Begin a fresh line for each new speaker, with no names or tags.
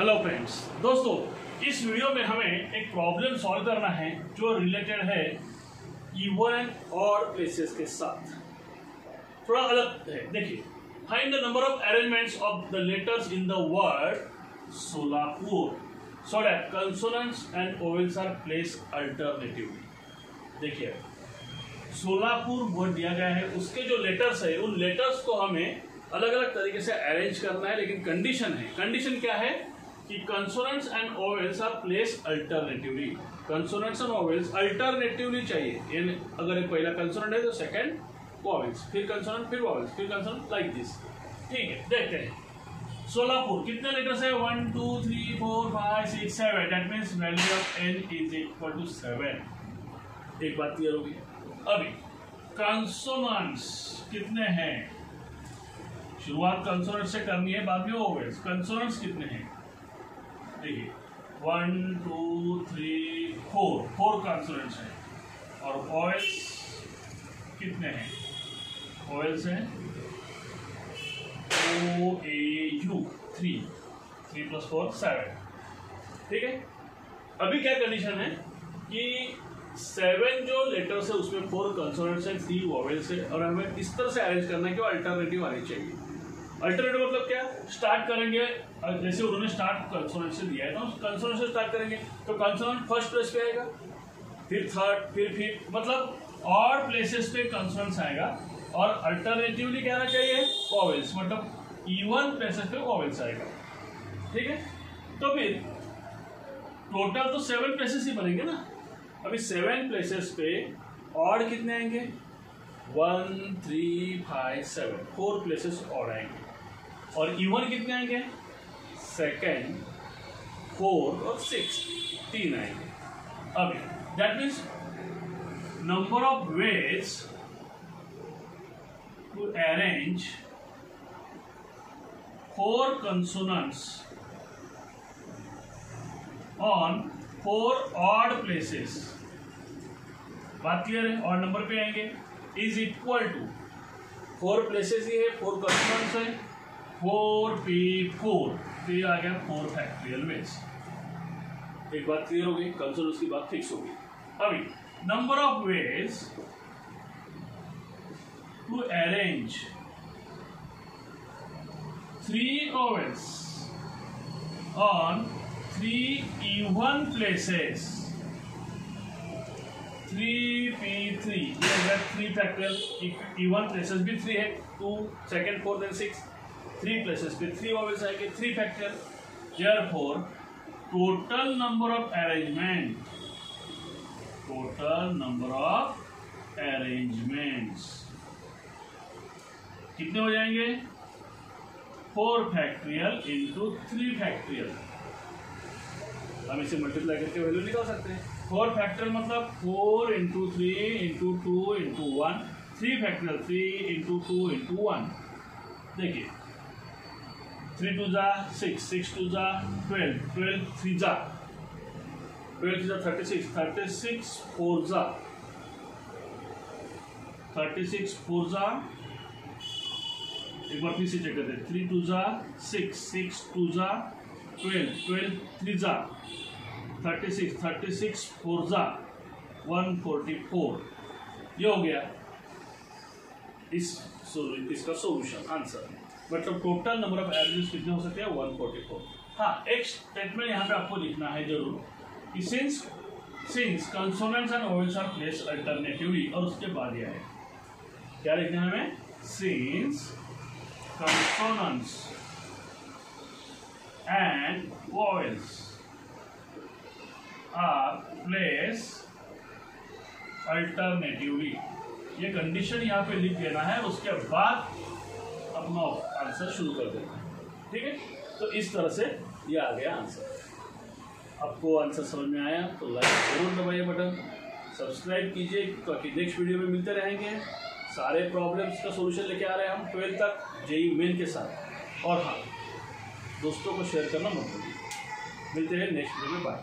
Hello friends दोस्तों, इस video में हमें एक प्रॉब्लम सॉल्व करना है जो रिलेटेड है इवन और प्लेसेस के साथ। थोड़ा अलग है। देखिए find the number of arrangements of the letters in the word Solapur so that consonants and vowels are place alternatively देखिए सोलापुर वर्ड दिया गया है। उसके जो लेटर्स है, उन लेटर्स को हमें अलग अलग तरीके से अरेंज करना है, लेकिन कंडीशन है। कंडीशन क्या है? कि consonants and vowels are placed alternatively consonants and vowels alternatively चाहिए। अगर एक पहला कंसोनेंट है तो सेकंड वॉवेल्स फिर कंसोनेंट फिर वॉवेल्स फिर कंसोनेंट लाइक दिस ठीक है, देखते हैं। सोलापुर, कितने लेटर्स है? One two three four five six seven that means value of n is equal to seven एक बात क्लियर होगी अभी कंसोनेंट्स कितने हैं? शुरुआत कंसोनेंट से करनी है, बाद में ओवेल्स कंसोनेंट्स कितने हैं? देखिए one two three four four consonants हैं। और ऑयल्स कितने हैं? ऑयल्स हैं O A U three three plus four seven ठीक है? अभी क्या कंडीशन है कि सेवन जो लेटर्स है, उसमें फोर कंसोनेंट्स हैं थ्री वॉवेल्स है, और हमें इस तरह से अरेंज करना है कि वो अल्टरनेटिव आनी चाहिए। अल्टरनेटिव मतलब क्या? स्टार्ट करेंगे जैसे उन्होंने स्टार्ट कंसोनेंट से दिया है तो कंसोनेंट से स्टार्ट करेंगे तो कंसोनेंट फ़र्स्ट प्लेस पे आएगा, फिर थर्ड फिर फिफ्थ मतलब और प्लेसेस पे कंसोनेंट्स आएगा, और अल्टरनेटिवली कहना चाहिए? वॉवेल्स मतलब इवन प्लेसेस पे वॉवेल्स आएगा। ठीक है? तो फिर टोटल तो सेवन प्लेसेस ही बनेंगे ना? अभी सेवन प्लेसेस पे और कितने आएँगे? One three five seven four places और आएँगे। और इवन कितने आएँगे सेकेंड फोर और सिक्स तीन आएँगे अभी that means number of ways to arrange four consonants on four odd places बात क्लियर है? और नंबर पे आएँगे। Is equal to four places ही है फोर कंसोनेंट्स है। Four P four. तो ये आ गया फोर फैक्ट्रियल वेज एक बात क्लियर हो गई? कंसोल उसकी बात फिक्स होगी अभी number of ways to arrange three vowels on three even places three P three ये थ्री फैक्टरियल इवन प्लेसेस भी थ्री है. Two second four then six three places पे थ्री वॉवेल्स आएँगे three factor therefore total number of arrangement total number of arrangements कितने हो जाएँगे? Four factorial into three factorial हम इसे मल्टीप्लाई करके वैल्यू निकाल सकते हैं। फोर फैक्ट्रियल मतलब four into three into two into one three factorial three into two into one देखिए थ्री टू जा सिक्स सिक्स टू जा ट्वेल्व ट्वेल्व थ्री जा. ट्वेल्व थ्री जा thirty six thirty six four जा. Thirty six four जा. एक बार फिर से चेक करते हैं. थ्री टू जा सिक्स सिक्स टू जा ट्वेल्व ट्वेल्व थ्री जा. Thirty six thirty six four जा. वन फोर्टी फोर ये हो गया. इस इसका सोल्यूशन आंसर मतलब टोटल नंबर ऑफ़ एवरेज कितने हो सकते हैं? वन फोर्टी फोर हाँ एक स्टेटमेंट यहाँ पे आपको लिखना है ज़रूर। कि since since consonants and vowels are place alternatively और उसके बाद यह है क्या लिखना है हमें? Since consonants and vowels are place alternatively ये कंडीशन यहाँ पे लिख देना है, उसके बाद अपना आंसर शुरू कर देते हैं। ठीक है? तो इस तरह से ये आ गया आंसर आपको आंसर समझ में आया तो लाइक ज़रूर दबाइए बटन सब्सक्राइब कीजिए, ताकि नेक्स्ट वीडियो में मिलते रहेंगे। सारे प्रॉब्लम्स का सोल्यूशन लेके आ रहे हैं हम ट्वेल्थ तक जेई मेन के साथ। और हाँ दोस्तों को शेयर करना मत भूलिए। मिलते हैं नेक्स्ट वीडियो में बाय